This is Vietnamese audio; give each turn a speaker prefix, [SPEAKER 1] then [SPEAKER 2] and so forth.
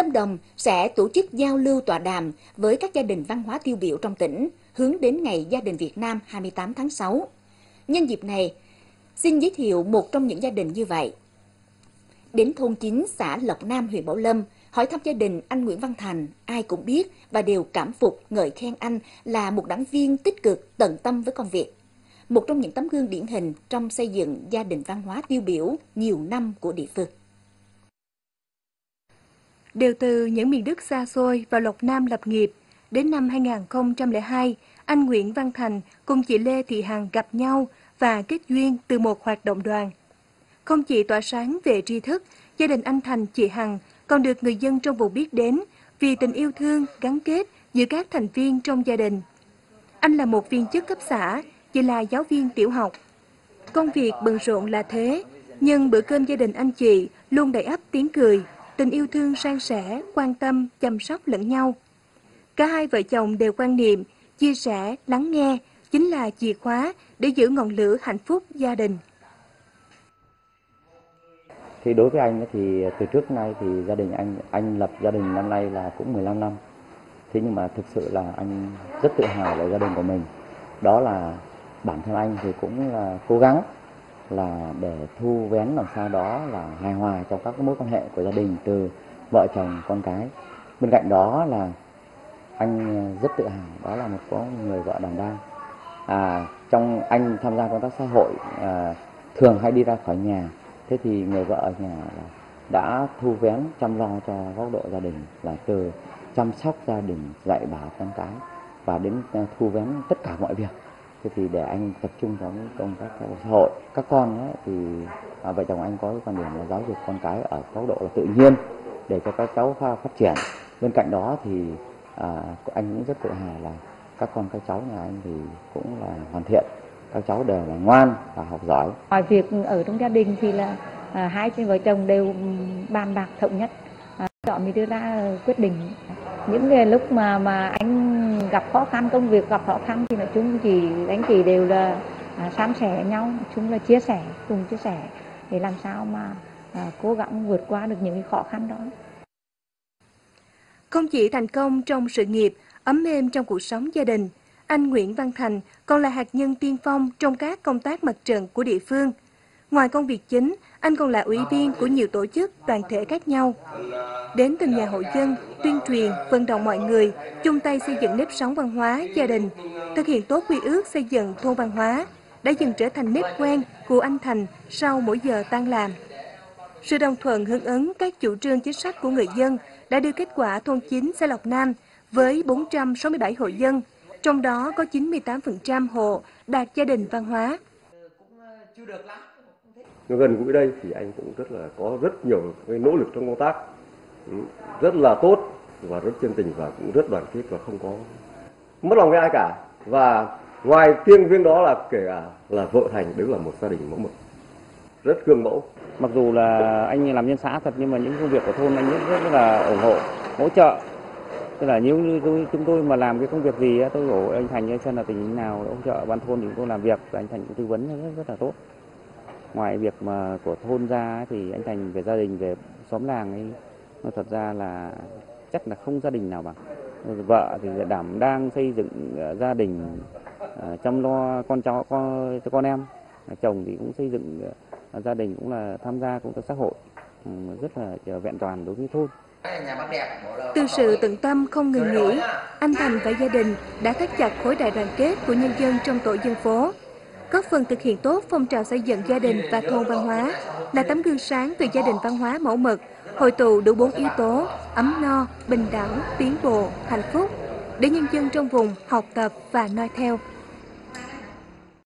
[SPEAKER 1] Lâm Đồng sẽ tổ chức giao lưu tọa đàm với các gia đình văn hóa tiêu biểu trong tỉnh hướng đến Ngày Gia đình Việt Nam 28 tháng 6. Nhân dịp này, xin giới thiệu một trong những gia đình như vậy. Đến thôn 9 xã Lộc Nam, huyện Bảo Lâm, hỏi thăm gia đình anh Nguyễn Văn Thành, ai cũng biết và đều cảm phục ngợi khen anh là một đảng viên tích cực, tận tâm với công việc. Một trong những tấm gương điển hình trong xây dựng gia đình văn hóa tiêu biểu nhiều năm của địa phương.
[SPEAKER 2] Đều từ những miền đất xa xôi và Lộc Nam lập nghiệp, đến năm 2002, anh Nguyễn Văn Thành cùng chị Lê Thị Hằng gặp nhau và kết duyên từ một hoạt động đoàn. Không chỉ tỏa sáng về tri thức, gia đình anh Thành, chị Hằng còn được người dân trong vùng biết đến vì tình yêu thương, gắn kết giữa các thành viên trong gia đình. Anh là một viên chức cấp xã, chị là giáo viên tiểu học. Công việc bận rộn là thế, nhưng bữa cơm gia đình anh chị luôn đầy ắp tiếng cười, tình yêu thương san sẻ, quan tâm, chăm sóc lẫn nhau. Cả hai vợ chồng đều quan niệm, chia sẻ, lắng nghe chính là chìa khóa để giữ ngọn lửa hạnh phúc gia đình.
[SPEAKER 3] Thì đối với anh thì từ trước nay thì gia đình anh anh lập gia đình năm nay là cũng 15 năm. Thế nhưng mà thực sự là anh rất tự hào về gia đình của mình. Đó là bản thân anh thì cũng là cố gắng là để thu vén làm sao đó là hài hòa trong các mối quan hệ của gia đình từ vợ chồng con cái. Bên cạnh đó là anh ờ, rất tự hào đó là một có người vợ đảm đang à, trong anh tham gia công tác xã hội à, thường hay đi ra khỏi nhà. Thế thì người vợ ở nhà là đã thu vén chăm lo cho góc độ gia đình là từ chăm sóc gia đình dạy bảo con cái và đến ờ, thu vén tất cả mọi việc thế thì để anh tập trung vào công tác xã hội. Các con ấy, thì à, vợ chồng anh có cái quan điểm là giáo dục con cái ở góc độ là tự nhiên để cho các cháu phát triển. Bên cạnh đó thì à, anh cũng rất tự hào là các con các cháu nhà anh thì cũng là hoàn thiện. Các cháu đều là ngoan và học giỏi.
[SPEAKER 4] Mọi việc ở trong gia đình thì là à, hai vợ chồng đều bàn bạc thống nhất. À, chọn mới đưa ra quyết định những cái lúc mà mà anh gặp khó khăn công việc gặp khó khăn thì nói chung thì anh chị đều là à, san sẻ nhau chúng chung là chia sẻ cùng chia sẻ để làm sao mà à, cố gắng vượt qua được những cái khó khăn đó
[SPEAKER 2] không chỉ thành công trong sự nghiệp ấm êm trong cuộc sống gia đình anh Nguyễn Văn Thành còn là hạt nhân tiên phong trong các công tác mặt trận của địa phương. Ngoài công việc chính, anh còn là ủy viên của nhiều tổ chức, đoàn thể khác nhau. Đến từng nhà hội dân, tuyên truyền, vận động mọi người, chung tay xây dựng nếp sống văn hóa, gia đình, thực hiện tốt quy ước xây dựng thôn văn hóa, đã dần trở thành nếp quen của anh Thành sau mỗi giờ tan làm. Sự đồng thuận hưởng ứng các chủ trương chính sách của người dân đã đưa kết quả thôn 9 xã Lộc Nam với 467 hội dân, trong đó có 98% hộ đạt gia đình văn hóa.
[SPEAKER 5] Gần gũi đây thì anh cũng rất là có rất nhiều cái nỗ lực trong công tác, ừ, rất là tốt và rất chân tình và cũng rất đoàn kết và không có mất lòng với ai cả. Và ngoài tiên riêng đó là kể cả là vợ thành đấy là một gia đình mẫu mực. Rất gương mẫu.
[SPEAKER 3] Mặc dù là anh làm nhân xã thật nhưng mà những công việc của thôn anh rất, rất là ủng hộ hỗ trợ. Tức là nếu như tôi, chúng tôi mà làm cái công việc gì tôi bảo anh thành xem là tình hình nào hỗ trợ ban thôn thì chúng tôi làm việc anh thành cũng tư vấn rất, rất là tốt ngoài việc mà của thôn ra thì anh thành về gia đình về xóm làng ấy nó thật ra là chắc là không gia đình nào bằng. Vợ thì đảm đang xây dựng ờ, gia đình ờ, chăm lo con cháu con cho con em. Chồng thì cũng xây dựng ờ, gia đình cũng là tham gia công tác xã hội ừ, rất là vẹn toàn đối với thôn.
[SPEAKER 2] Từ sự tận tâm không ngừng nghỉ, anh Thành và gia đình đã thắt chặt khối đại đoàn kết của nhân dân trong tổ dân phố, góp phần thực hiện tốt phong trào xây dựng gia đình và thôn văn hóa, là tấm gương sáng về gia đình văn hóa mẫu mực, hội tụ đủ bốn yếu tố ấm no, bình đẳng, tiến bộ, hạnh phúc để nhân dân trong vùng học tập và noi theo.